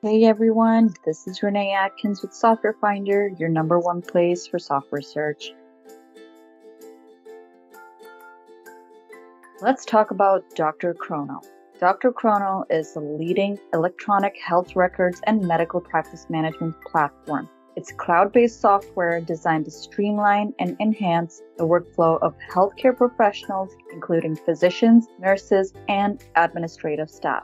Hey everyone, this is Renee Atkins with Software Finder, your number one place for software search. Let's talk about Dr. Chrono. Dr. Chrono is the leading electronic health records and medical practice management platform. It's cloud based software designed to streamline and enhance the workflow of healthcare professionals, including physicians, nurses, and administrative staff.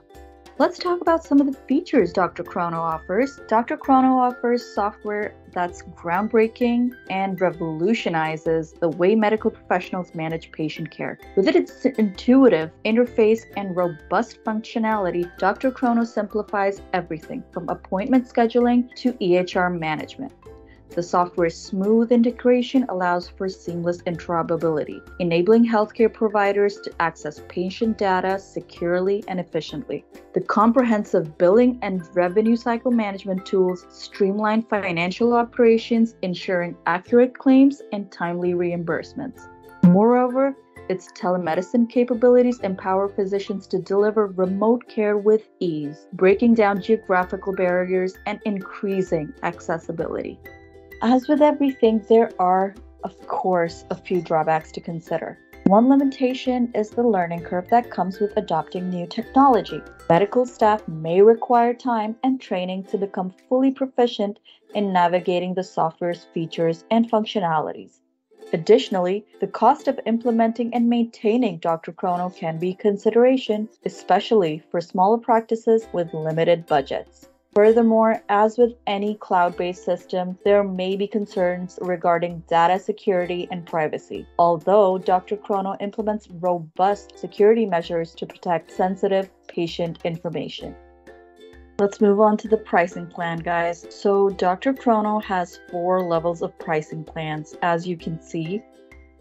Let's talk about some of the features Dr. Chrono offers. Dr. Chrono offers software that's groundbreaking and revolutionizes the way medical professionals manage patient care. With its intuitive interface and robust functionality, Dr. Chrono simplifies everything from appointment scheduling to EHR management. The software's smooth integration allows for seamless interoperability, enabling healthcare providers to access patient data securely and efficiently. The comprehensive billing and revenue cycle management tools streamline financial operations, ensuring accurate claims and timely reimbursements. Moreover, its telemedicine capabilities empower physicians to deliver remote care with ease, breaking down geographical barriers and increasing accessibility. As with everything, there are, of course, a few drawbacks to consider. One limitation is the learning curve that comes with adopting new technology. Medical staff may require time and training to become fully proficient in navigating the software's features and functionalities. Additionally, the cost of implementing and maintaining Dr. Chrono can be a consideration, especially for smaller practices with limited budgets. Furthermore, as with any cloud based system, there may be concerns regarding data security and privacy. Although Dr. Chrono implements robust security measures to protect sensitive patient information. Let's move on to the pricing plan, guys. So, Dr. Chrono has four levels of pricing plans. As you can see,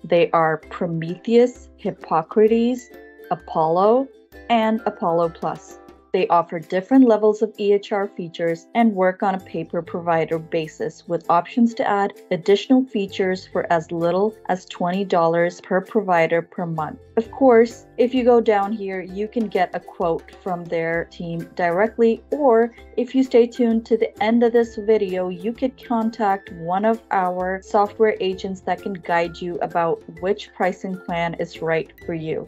they are Prometheus, Hippocrates, Apollo, and Apollo Plus. They offer different levels of EHR features and work on a pay per provider basis with options to add additional features for as little as $20 per provider per month. Of course, if you go down here, you can get a quote from their team directly, or if you stay tuned to the end of this video, you could contact one of our software agents that can guide you about which pricing plan is right for you.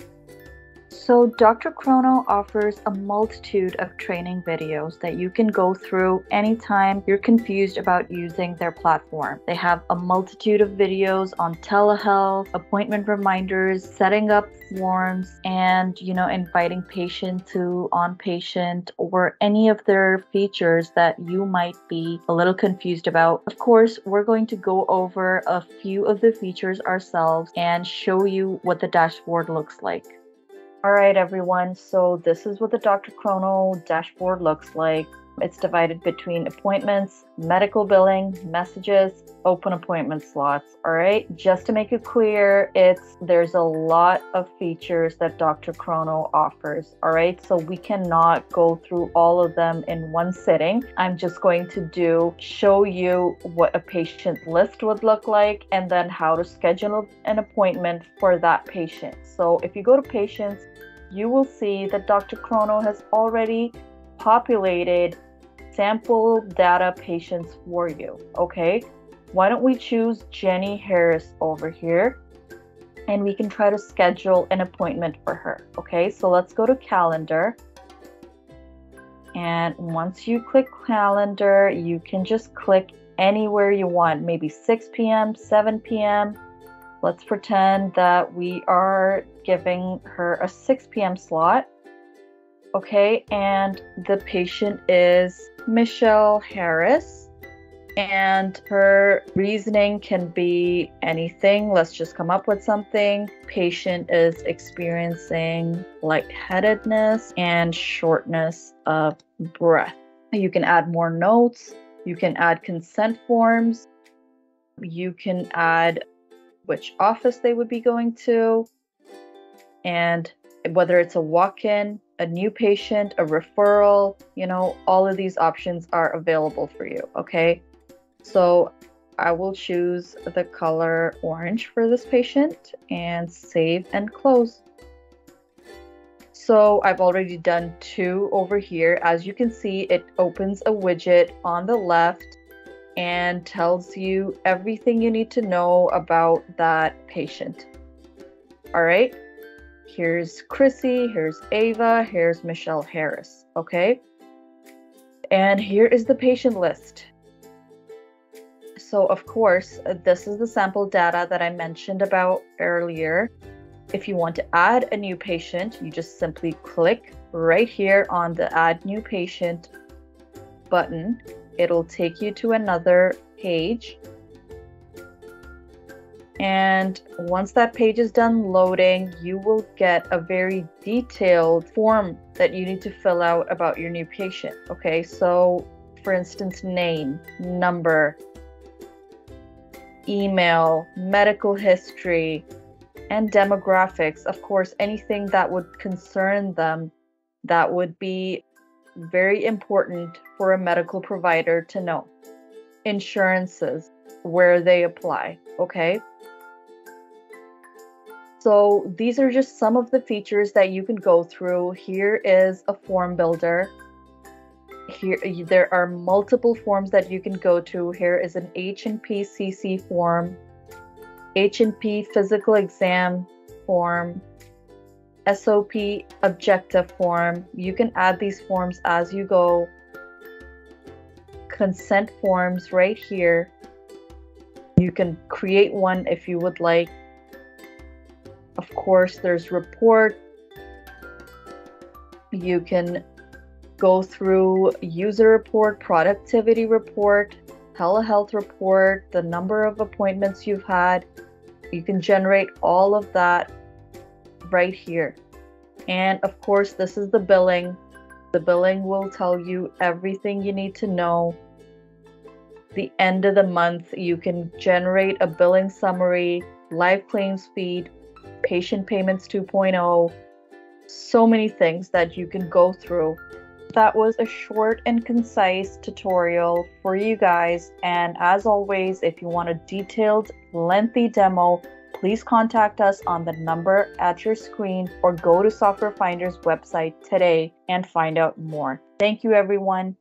So, Dr. Chrono offers a multitude of training videos that you can go through anytime you're confused about using their platform. They have a multitude of videos on telehealth, appointment reminders, setting up forms, and you know, inviting patient to OnPatient or any of their features that you might be a little confused about. Of course, we're going to go over a few of the features ourselves and show you what the dashboard looks like. All right, everyone. So this is what the Dr. Chrono dashboard looks like. It's divided between appointments, medical billing, messages, open appointment slots. All right. Just to make it clear, it's there's a lot of features that Dr. Chrono offers. All right. So we cannot go through all of them in one sitting. I'm just going to do show you what a patient list would look like and then how to schedule an appointment for that patient. So if you go to patients, you will see that Dr. Chrono has already populated sample data patients for you. Okay, why don't we choose Jenny Harris over here and we can try to schedule an appointment for her. Okay, so let's go to calendar. And once you click calendar, you can just click anywhere you want, maybe 6 p.m., 7 p.m., Let's pretend that we are giving her a 6 p.m. slot. Okay, and the patient is Michelle Harris, and her reasoning can be anything. Let's just come up with something. Patient is experiencing lightheadedness and shortness of breath. You can add more notes, you can add consent forms, you can add which office they would be going to, and whether it's a walk in, a new patient, a referral, you know, all of these options are available for you. Okay. So I will choose the color orange for this patient and save and close. So I've already done two over here. As you can see, it opens a widget on the left and tells you everything you need to know about that patient. All right, here's Chrissy, here's Ava, here's Michelle Harris, okay? And here is the patient list. So of course, this is the sample data that I mentioned about earlier. If you want to add a new patient, you just simply click right here on the add new patient button. It'll take you to another page. And once that page is done loading, you will get a very detailed form that you need to fill out about your new patient. Okay, so for instance, name, number, email, medical history, and demographics. Of course, anything that would concern them that would be very important for a medical provider to know. Insurances, where they apply, okay? So these are just some of the features that you can go through. Here is a form builder. Here there are multiple forms that you can go to. Here is an H&P CC form, H&P physical exam form, SOAP objective form. You can add these forms as you go. Consent forms right here. You can create one if you would like. Course, there's report. You can go through user report, productivity report, telehealth report, the number of appointments you've had. You can generate all of that right here. And of course, this is the billing. The billing will tell you everything you need to know. The end of the month, you can generate a billing summary, live claims feed, patient payments 2.0, so many things that you can go through. That was a short and concise tutorial for you guys. And as always, if you want a detailed, lengthy demo, please contact us on the number at your screen or go to Software Finder's website today and find out more. Thank you, everyone.